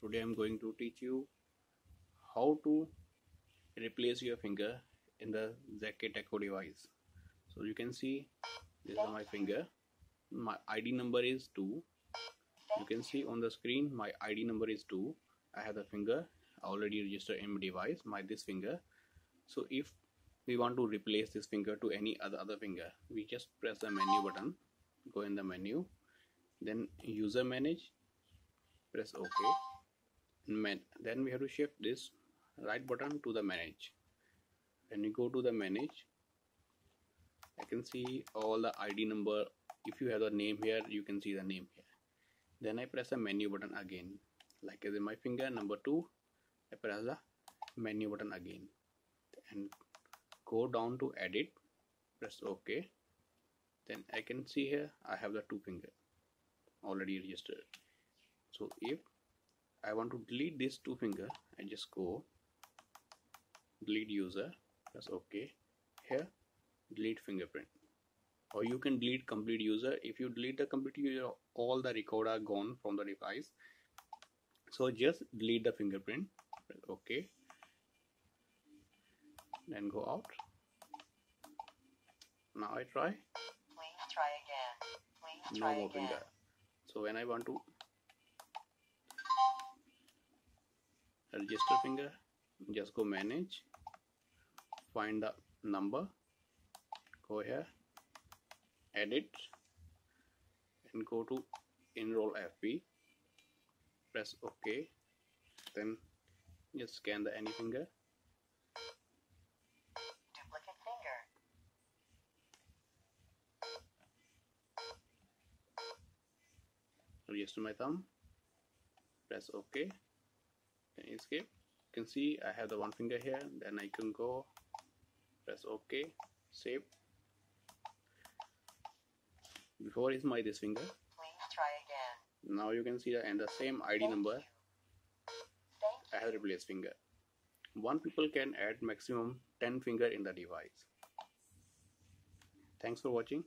today I'm going to teach you how to replace your finger in the ZKTeco device. So you can see this is my finger. My ID number is 2 you can see on the screen my ID number is 2 I have the finger. Already registered in my device my this finger. So if we want to replace this finger to any other other finger we just press the menu button go in the menu then user manage press ok Man. Then we have to shift this right button to the manage. When you go to the manage I can see all the ID number. If you have the name here you can see the name here. Then I press the menu button again. Like as in my finger number 2 I press the menu button again. And go down to edit press ok. Then I can see here I have the two finger already registered. So if I want to delete this two finger I just go delete user. Press ok here delete fingerprint. Or you can delete complete user. If you delete the complete user all the record are gone from the device. So just delete the fingerprint. Press ok then go out. Now I try. Try again. Please no more again. finger so when I want to register finger just go manage find the number go here edit and go to enroll FP press ok then just scan the any finger Duplicate finger. register my thumb press ok escape? You can see I have the one finger here. Then I can go. Press ok. Save. Before is my this finger. Please try again. now you can see the and the same ID Thank number. I have replaced finger. One people can add maximum 10 finger in the device. Thanks for watching